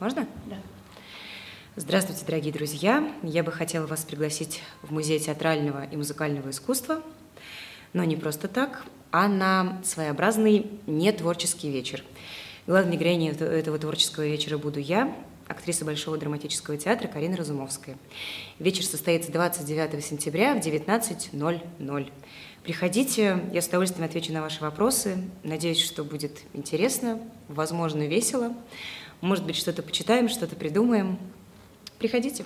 Можно? Да. Здравствуйте, дорогие друзья. Я бы хотела вас пригласить в Музей театрального и музыкального искусства, но не просто так, а на своеобразный нетворческий вечер. Главной героиней этого творческого вечера буду я, актриса Большого драматического театра Карина Разумовская. Вечер состоится 29 сентября в 19.00. Приходите, я с удовольствием отвечу на ваши вопросы. Надеюсь, что будет интересно, возможно, весело. Может быть, что-то почитаем, что-то придумаем. Приходите.